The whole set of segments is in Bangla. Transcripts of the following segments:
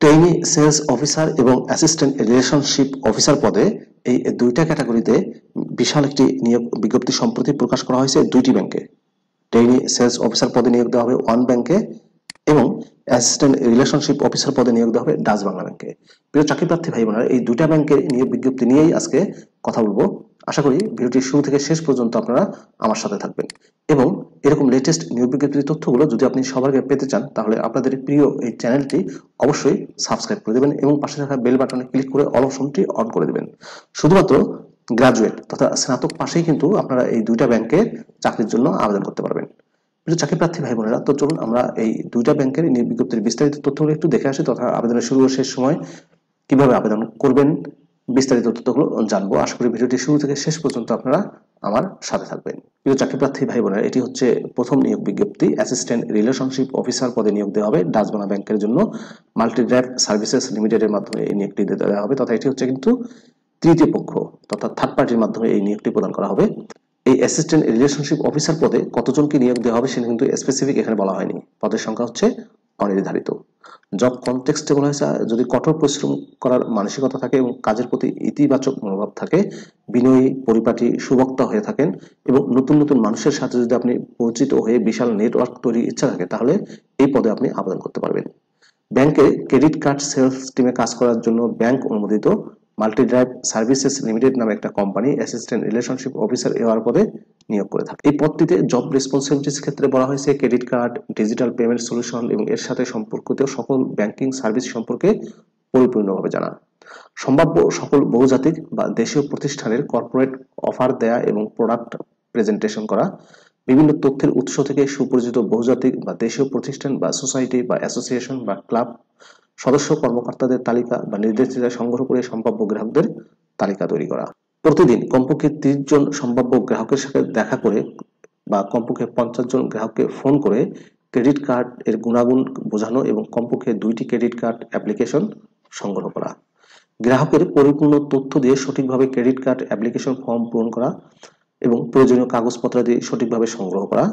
ট্রেনি সেলস অফিসার এবং অ্যাসিস্ট্যান্ট রিলেশনশিপ অফিসার পদে এই দুইটা ক্যাটাগরিতে বিশাল একটি নিয়োগ বিজ্ঞপ্তি সম্প্রতি প্রকাশ করা হয়েছে দুইটি ব্যাংকে ট্রেনি সেলস অফিসার পদে নিয়োগ দেওয়া হবে ওয়ান ব্যাংকে এবং অ্যাসিস্ট্যান্ট রিলেশনশিপ অফিসার পদে নিয়োগ দেওয়া হবে ডাচ বাংলা ব্যাংকে প্রিয় চাকরি প্রার্থী ভাই বোনেরা এই দুইটা ব্যাংকের নিয়োগ বিজ্ঞপ্তি নিয়েই আজকে কথা বলব। আশা করি ভিডিওটি শুরু থেকে শেষ পর্যন্ত আপনারা আমার সাথে থাকবেন এবং এরকম লেটেস্ট নিয়োগ বিজ্ঞপ্তির তথ্যগুলো যদি আপনি সবার আগে পেতে চান, তাহলে আপনাদের প্রিয় এই চ্যানেলটি অবশ্যই সাবস্ক্রাইব করে দেবেন এবং পাশে থাকা বেল বাটনে ক্লিক করে অল অপশনটি অন করে দেবেন। শুধুমাত্র গ্রাজুয়েট তথা স্নাতক পাশেই কিন্তু আপনারা এই দুইটা ব্যাংকে চাকরির জন্য আবেদন করতে পারবেন। প্রিয় চাকরি প্রার্থী ভাই বোনেরা তো চলুন আমরা এই দুইটা ব্যাংকের নিয়োগ বিজ্ঞপ্তির বিস্তারিত তথ্যগুলো একটু দেখে আসি তথা আবেদনের শুরু ও শেষ সময় কীভাবে আবেদন করবেন বিস্তারিত তথ্যগুলো জানব। আশা করি ভিডিওটি শুরু থেকে শেষ পর্যন্ত আপনারা আমার সাথে থাকবেন। প্রিয় চাকরি প্রার্থী ভাই বোনেরা, এটি হচ্ছে প্রথম নিয়োগ বিজ্ঞপ্তি। অ্যাসিস্ট্যান্ট রিলেশনশিপ অফিসার পদে নিয়োগ দেওয়া হবে ডাচবানা ব্যাংকের জন্য। মাল্টি ড্রাইভ সার্ভিসেস লিমিটেডের মাধ্যমে এই নিয়োগটি দেওয়া হবে, তথা এটি হচ্ছে কিন্তু তৃতীয় পক্ষ, তথা থার্ড পার্টির মাধ্যমে এই নিয়োগটি প্রদান করা হবে। এই অ্যাসিস্ট্যান্ট রিলেশনশিপ অফিসার পদে কতজনকে নিয়োগ দেওয়া হবে সেটা কিন্তু স্পেসিফিক এখানে বলা হয়নি। পদের সংখ্যা হচ্ছে অনির্ধারিত। জব কনটেক্সটে বলা হয়েছে যদি কঠোর পরিশ্রম করার মানসিকতা থাকে এবং কাজের প্রতি ইতিবাচক মনোভাব থাকে, বিনয়ী, পরিপাটি, সুবক্তা হয়ে থাকেন এবং নতুন নতুন মানুষের সাথে যদি আপনি পরিচিত হয়ে বিশাল নেটওয়ার্ক তৈরির ইচ্ছা থাকে, তাহলে এই পদে আপনি আবেদন করতে পারবেন। ব্যাংকে ক্রেডিট কার্ড সেলস টিমে কাজ করার জন্য ব্যাংক অনুমোদিত মাল্টি ড্রাইভ সার্ভিসেস লিমিটেড নামে একটা কোম্পানি অ্যাসিস্ট্যান্ট রিলেশনশিপ অফিসার এওয়ার পদে নিয়োগ করে থাকে। এই পদটিতে জব রেসপন্সিবিলিটিস ক্ষেত্রে বলা হয়েছে credit card digital payment solution এবং এর সাথে সম্পর্কিত সকল ব্যাংকিং সার্ভিস সম্পর্কে পরিপূর্ণভাবে জানা। সম্ভাব্য সকল বহুজাতিক বা দেশীয় প্রতিষ্ঠানের কর্পোরেট অফার দেয়া এবং প্রোডাক্ট প্রেজেন্টেশন করা, বিভিন্ন তথ্যের উৎস থেকে সুপরিচিত বহুজাতিক বা দেশীয় প্রতিষ্ঠান বা সোসাইটি বা অ্যাসোসিয়েশন বা ক্লাব সদস্য কর্মকর্তাদের তালিকা বা নির্দেশিকা সংগ্রহ করে সম্ভাব্য গ্রাহকদের তালিকা তৈরি করা। প্রতিদিন কমপক্ষে তিরিশ জন সম্ভাব্য গ্রাহকের সাথে দেখা করে বা কমপক্ষে পঞ্চাশ জন গ্রাহককে ফোন করে ক্রেডিট কার্ড এর গুণাগুণ বোঝানো এবং কমপক্ষে দুইটি ক্রেডিট কার্ড অ্যাপ্লিকেশন সংগ্রহ করা। গ্রাহকের পরিপূর্ণ তথ্য দিয়ে সঠিকভাবে ক্রেডিট কার্ড অ্যাপ্লিকেশন ফর্ম পূরণ করা এবং প্রয়োজনীয় কাগজপত্র দিয়ে সঠিকভাবে সংগ্রহ করা।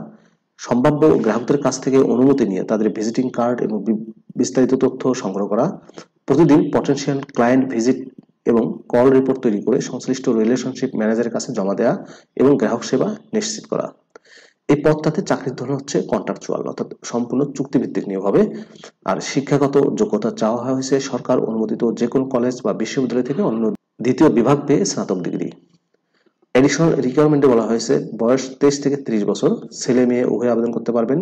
সম্ভাব্য গ্রাহকদের কাছ থেকে অনুমতি নিয়ে তাদের ভিজিটিং কার্ড এবং বিস্তারিত তথ্য সংগ্রহ করা। প্রতিদিন পটেনশিয়াল ক্লায়েন্ট ভিজিট এবং কল রিপোর্ট তৈরি করে সংশ্লিষ্ট রিলেশনশিপ ম্যানেজারের কাছে জমা দেওয়া এবং গ্রাহক সেবা নিশ্চিত করা। এই পদটাতে চাকরির ধরন হচ্ছে কন্ট্রাকচুয়াল অর্থাৎ সম্পূর্ণ চুক্তিভিত্তিক নিয়োগ হবে আর শিক্ষাগত যোগ্যতা চাওয়া হয়েছে সরকার অনুমোদিত যে কোনো কলেজ বা বিশ্ববিদ্যালয় থেকে অন্য দ্বিতীয় বিভাগ পেয়ে স্নাতক ডিগ্রি এডিশনাল রিকোয়ারমেন্টে বলা হয়েছে বয়স তেইশ থেকে ত্রিশ বছর ছেলে মেয়ে উভয় আবেদন করতে পারবেন।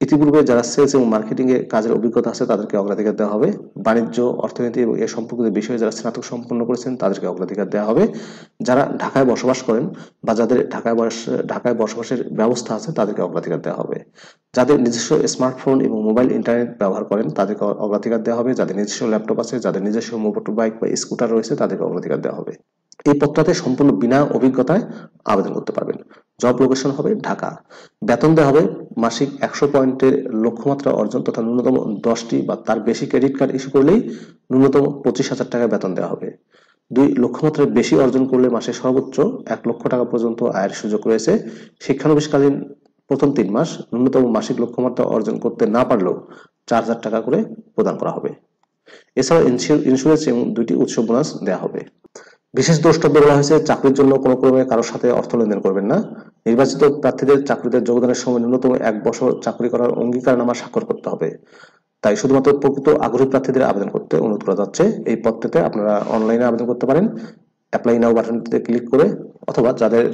ইতিপূর্বে যারা সেলস এবং মার্কেটিং এর কাজের অভিজ্ঞতা আছে, তাদেরকে অগ্রাধিকার দেওয়া হবে। বাণিজ্য, অর্থনীতি এবং এ সম্পর্কিত বিষয়ে যারা স্নাতক সম্পন্ন করেছেন, তাদেরকে অগ্রাধিকার দেওয়া হবে। যারা ঢাকায় বসবাস করেন বা যাদের ঢাকায় বয়স ঢাকায় বসবাসের ব্যবস্থা আছে, তাদেরকে অগ্রাধিকার দেওয়া হবে। যাদের নিজস্ব স্মার্টফোন এবং মোবাইল ইন্টারনেট ব্যবহার করেন, তাদেরকে অগ্রাধিকার দেওয়া হবে। যাদের নিজস্ব ল্যাপটপ আছে, যাদের নিজস্ব মোটর বাইক বা স্কুটার রয়েছে, তাদেরকে অগ্রাধিকার দেওয়া হবে। এই পদটাতে সম্পূর্ণ বিনা অভিজ্ঞতায় আবেদন করতে পারবেন। জব লোকেশন হবে ঢাকা। বেতন দেওয়া হবে মাসিক একশো পয়েন্টের লক্ষ্যমাত্রা অর্জন তথা ন্যূনতম দশটি বা তার বেশি ক্রেডিট কার্ড ইস্যু করলেই ন্যূনতম পঁচিশ হাজার টাকা বেতন দেওয়া হবে। দুই লক্ষ্যমাত্রার বেশি অর্জন করলে মাসে সর্বোচ্চ এক লক্ষ টাকা পর্যন্ত আয়ের সুযোগ রয়েছে। শিক্ষানবিশকালীন প্রথম তিন মাস ন্যূনতম মাসিক লক্ষ্যমাত্রা অর্জন করতে না পারলেও চার হাজার টাকা করে প্রদান করা হবে। এছাড়া ইন্স্যুরেন্স এবং দুইটি উৎসব বোনাস দেওয়া হবে। বিশেষ দ্রষ্টব্য বলা হয়েছে, চাকরির জন্য কোনো ক্রমে কারোর সাথে অর্থ লেনদেন করবেন না। নির্বাচিত প্রার্থীদের চাকরিতে যোগদানের সময় ন্যূনতম এক বছর চাকরি করার অঙ্গীকারনামা স্বাক্ষর করতে হবে। তাই শুধুমাত্র প্রকৃত আগ্রহী প্রার্থীদের আবেদন করতে অনুরোধ করা যাচ্ছে। এই পদটিতে আপনারা অনলাইনে আবেদন করতে পারেন। অ্যাপ্লাই নাও বাটনটিতে ক্লিক করে অথবা যাদের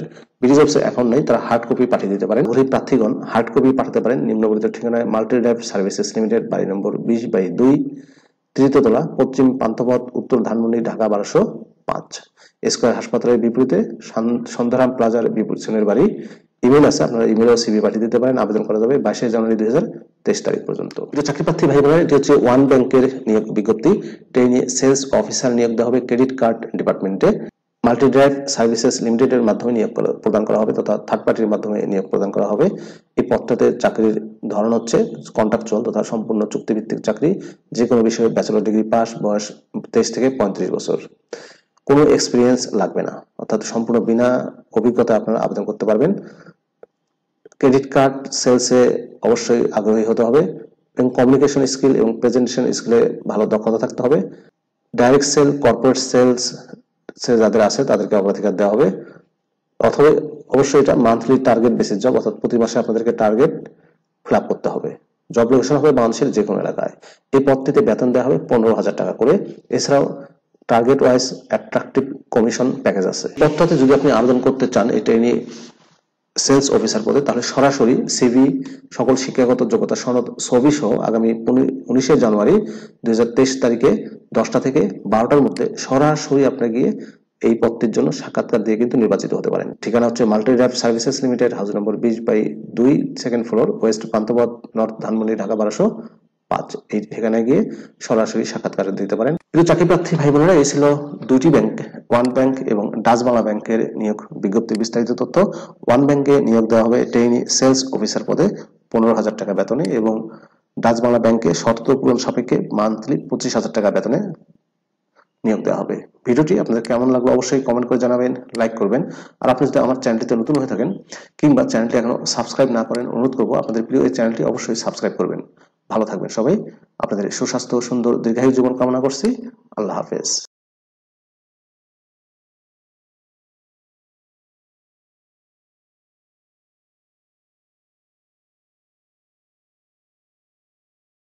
বিডিজবসে অ্যাকাউন্ট নেই, তারা হার্ড কপি পাঠিয়ে দিতে পারেন। আগ্রহী প্রার্থীগণ হার্ড কপি পাঠাতে পারেন। নিম্নবর্ণিত ঠিকানায় মাল্টি ড্রাইভ সার্ভিসেস লিমিটেড, বাড়ি নম্বর বিশ বাই দুই তৃতীয়তলা পশ্চিম পান্থপথ, উত্তর ধানমন্ডি, ঢাকা বারোশো। পাঁচ স্কোয়ার হাসপাতালের বিপরীতে সন্ধ্যারাম প্লাজার বিপরীতের বাড়ি। ইমেল আছে, আপনারা ইমেলও সিবি পাঠিয়ে দিতে পারেন। আবেদন করা যাবে বাইশে জানুয়ারি দুই হাজার তেইশ তারিখ পর্যন্ত। চাকরি প্রার্থী ভাই বোনেরা এটি হচ্ছে ওয়ান ব্যাংকের নিয়োগ বিজ্ঞপ্তি। ট্রেনে সেলস অফিসার নিয়োগ দেওয়া হবে ক্রেডিট কার্ড ডিপার্টমেন্টে। মাল্টি ড্রাইভ সার্ভিসেস লিমিটেডের মাধ্যমে নিয়োগ প্রদান করা হবে তথা থার্ড পার্টির মাধ্যমে নিয়োগ প্রদান করা হবে। এই পদটাতে চাকরির ধরন হচ্ছে কন্ট্রাকচুয়াল তথা সম্পূর্ণ চুক্তিভিত্তিক চাকরি। যে কোনো বিষয়ে ব্যাচেলর ডিগ্রি পাস বয়স তেইশ থেকে পঁয়ত্রিশ বছর। কোনো এক্সপিরিয়েন্স লাগবে না। অর্থাৎ সম্পূর্ণ বিনা অভিজ্ঞতা আপনারা আবেদন করতে পারবেন। ক্রেডিট কার্ড সেলসে অবশ্যই আগ্রহী হতে হবে এবং কমিউনিকেশন স্কিল এবং প্রেজেন্টেশন স্কিলে ভালো দক্ষতা থাকতে হবে। ডাইরেক্ট সেল কর্পোরেট সেলস সে যাদের আছে তাদেরকে অগ্রাধিকার দেওয়া হবে। অথবা অবশ্যই এটা মান্থলি টার্গেট বেসিস জব অর্থাৎ প্রতি মাসে আপনাদেরকে টার্গেট ফিল করতে হবে। জব লোকেশন হবে বাংলাদেশের যে কোনো এলাকায়। এই পদটিতে বেতন দেওয়া হবে পনেরো হাজার টাকা করে। এছাড়াও target wise attractive commission package আছে। পদটাতে যদি আপনি আবেদন করতে চান এই ট্রেনি সেলস অফিসার পদে, তাহলে সরাসরি সিভি সকল শিক্ষাগত যোগ্যতা সনদ, ছবি সহ আগামী উনিশে জানুয়ারি দুই তারিখে দশটা থেকে বারোটার মধ্যে সরাসরি আপনি গিয়ে এই পদটির জন্য সাক্ষাৎকার দিয়ে কিন্তু নির্বাচিত হতে পারেন। ঠিকানা হচ্ছে multi wrap services limited, house number বিশ বাই দুই, second floor, west Panthapath north Dhanmondi, Dhaka বারোশো। পাঁচ। এই ঠিকানায় গিয়ে সরাসরি সাক্ষাৎকার দিতে পারেন। কিন্তু চাকরি প্রার্থী ভাই বোনেরা এই ছিল দুইটি ব্যাংক ওয়ান ব্যাংক এবং ডাচ বাংলা ব্যাংকের নিয়োগ বিজ্ঞপ্তি বিস্তারিত তথ্য। ওয়ান ব্যাংকে নিয়োগ দেওয়া হবে ট্রেনি সেলস অফিসার পদে পনেরো হাজার টাকা বেতনে এবং ডাচ বাংলা ব্যাংকে শর্ত পূরণ সাপেক্ষে মান্থলি পঁচিশ হাজার টাকা বেতনে নিয়োগ দেওয়া হবে। ভিডিওটি আপনাদের কেমন লাগল অবশ্যই কমেন্ট করে জানাবেন লাইক করবেন। আর আপনি যদি আমার চ্যানেলটিতে নতুন হয়ে থাকেন কিংবা চ্যানেলটি এখনও সাবস্ক্রাইব না করেন, অনুরোধ করব আপনাদের প্রিয় এই চ্যানেলটি অবশ্যই সাবস্ক্রাইব করবেন। ভালো থাকবেন সবাই। আপনাদের সুস্বাস্থ্য, সুন্দর, দীর্ঘায়ু জীবন কামনা করছি। আল্লাহ হাফেজ।